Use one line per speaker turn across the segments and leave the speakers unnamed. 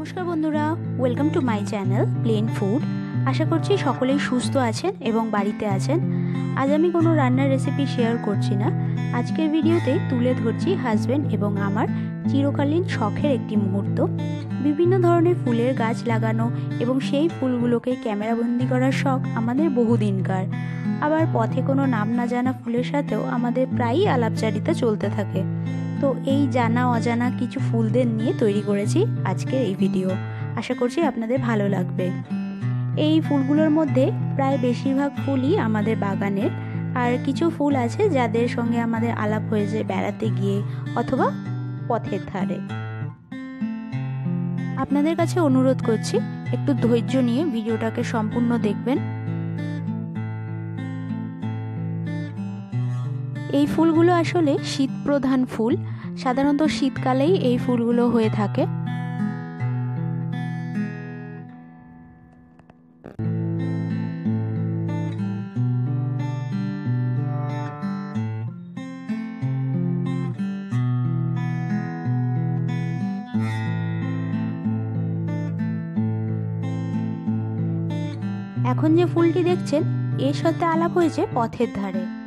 নমস্কার বন্ধুরা welcome to my channel plain food আশা করছি সকলেই সুস্থ আছেন এবং বাড়িতে আছেন। আজ আমি কোনো রান্নার রেসিপি শেয়ার করছি না। আজকের ভিডিওতে তুলে ধরছি হাজব্যান্ড এবং আমার চিরকালীন শখের একটি মুহূর্ত। বিভিন্ন ধরনের ফুলের গাছ লাগানো এবং সেই ফুলগুলোকে ক্যামেরাবন্দি করার শখ আমাদের বহুদিনকার। আবার পথে কোনো নাম না জানা ফুলের সাথেও আমাদের প্রায়ই আলাপচারিতা চলতে থাকে। তো এই জানা অজানা কিছু ফুলদের নিয়ে তৈরি করেছি আজকের এই ভিডিও। আশা করছি আপনাদের ভালো লাগবে। এই ফুলগুলোর মধ্যে প্রায় বেশিরভাগ ফুলই আমাদের বাগানের। আর কিছু ফুল আছে যাদের সঙ্গে আমাদের আলাপ হয়েছে বেড়াতে গিয়ে অথবা পথের ধারে। আপনাদের কাছে অনুরোধ করছি, একটু ধৈর্য নিয়ে ভিডিওটাকে সম্পূর্ণ দেখবেন। এই ফুলগুলো আসলে শীত প্রধান ফুল। সাধারণত শীতকালেই এই ফুলগুলো হয়ে থাকে। এখন যে ফুলটি দেখছেন, এর সাথে আলাপ হয়েছে পথের ধারে।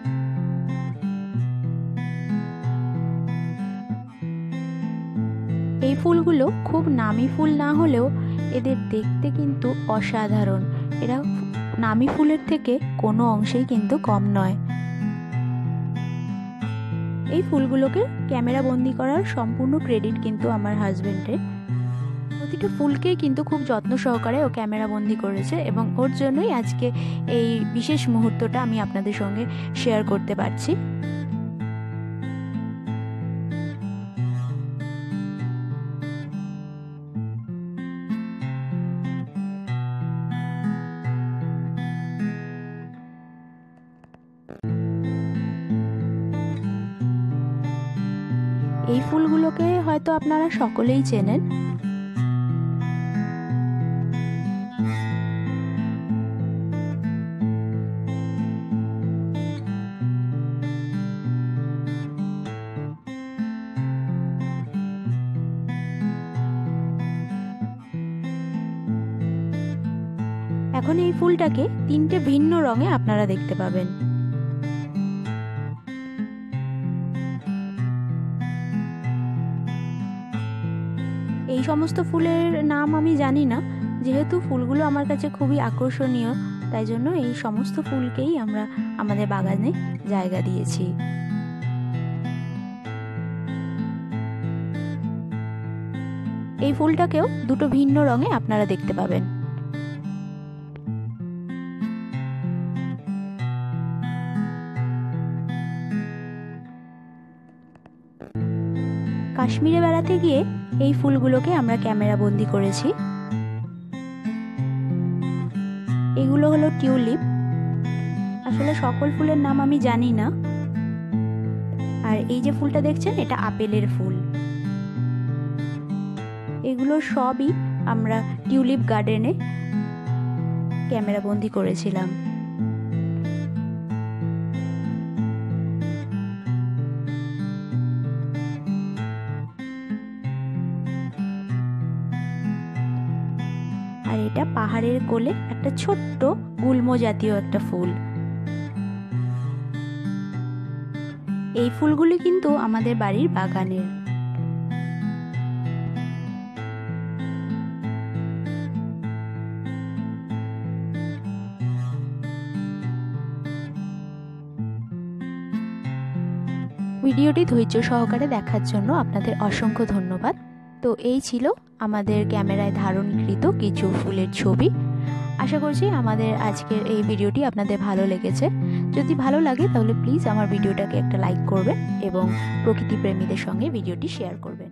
এই ফুলগুলো খুব নামি ফুল না হলেও এদের দেখতে কিন্তু অসাধারণ। এরা নামি ফুলের থেকে কোনো অংশেই কিন্তু কম নয়। এই ফুলগুলোকে ক্যামেরা বন্দি করার সম্পূর্ণ ক্রেডিট কিন্তু আমার হাজবেন্ডের। প্রতিটা ফুলকেই কিন্তু খুব যত্ন সহকারে ও ক্যামেরা বন্দি করেছে এবং ওর জন্যই আজকে এই বিশেষ মুহূর্তটা আমি আপনাদের সঙ্গে শেয়ার করতে পারছি। এই ফুলগুলোকে হয়তো আপনারা সকলেই চেনেন। এখন এই ফুলটাকে তিনটে ভিন্ন রঙে আপনারা দেখতে পাবেন। এই সমস্ত ফুলের নাম আমি জানি না। যেহেতু ফুলগুলো আমার কাছে খুবই আকর্ষণীয়, তাই জন্য এই সমস্ত ফুলকেই আমরা আমাদের বাগানে জায়গা দিয়েছি। এই ফুলটাকেও দুটো ভিন্ন রঙে আপনারা দেখতে পাবেন। কাশ্মীরে বেড়াতে গিয়ে এই ফুলগুলোকে আমরা ক্যামেরা বন্দি করেছি। এগুলো হলো টিউলিপ। আসলে সকল ফুলের নাম আমি জানি না। আর এই যে ফুলটা দেখছেন, এটা আপেলের ফুল। এগুলো সবই আমরা টিউলিপ গার্ডেনে ক্যামেরা বন্দি করেছিলাম। আর এটা পাহাড়ের কোলে একটা ছোট্ট গুল্ম জাতীয় একটা ফুল। এই ফুলগুলি কিন্তু আমাদের বাড়ির বাগানের। ভিডিওটি ধৈর্য সহকারে দেখার জন্য আপনাদের অসংখ্য ধন্যবাদ। তো এই ছিল আমাদের ক্যামেরায় ধারণকৃত কিছু ফুলের ছবি। আশা করছি আমাদের আজকের এই ভিডিওটি আপনাদের ভালো লেগেছে। যদি ভালো লাগে তাহলে প্লিজ আমার ভিডিওটাকে একটা লাইক করবেন এবং প্রকৃতি প্রেমীদের সঙ্গে ভিডিওটি শেয়ার করবেন।